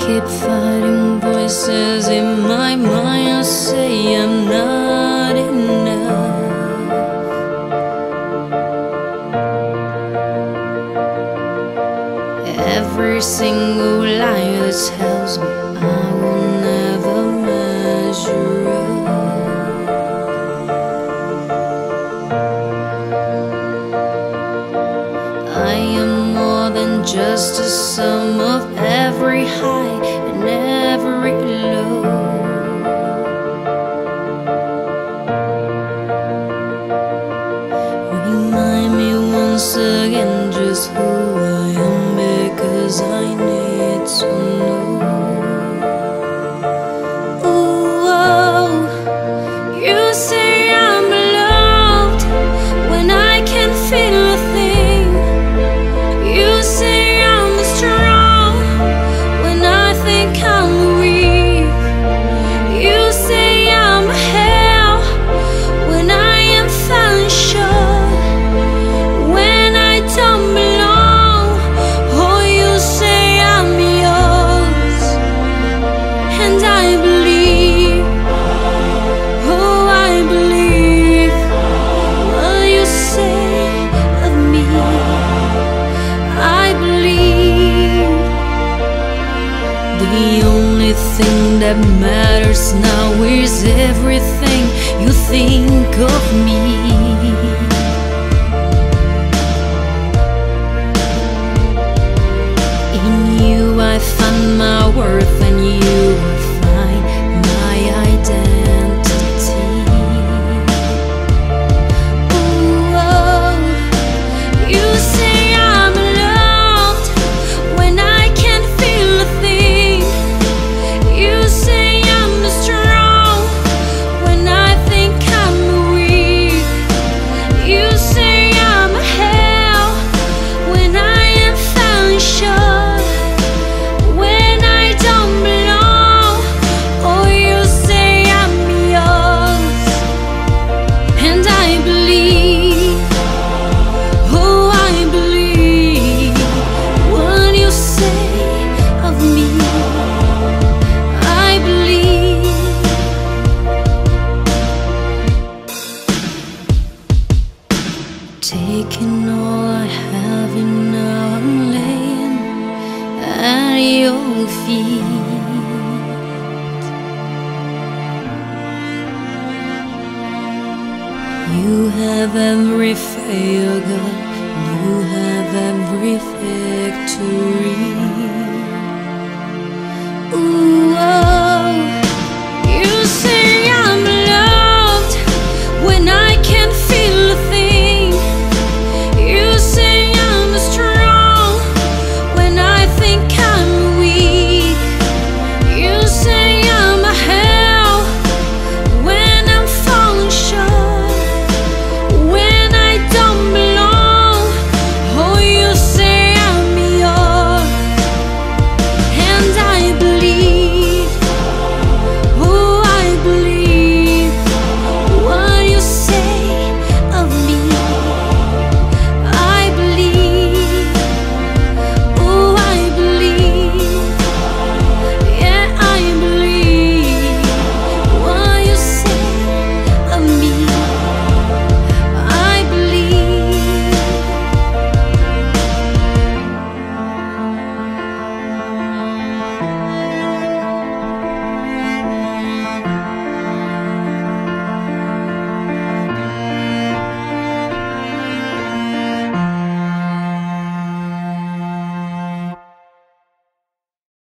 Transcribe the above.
keep fighting voices in my mind say I'm not enough. Every single lie that tells me I will never measure up. just a sum of every high The only thing that matters now is everything you think of me. You have every failure, you have every victory.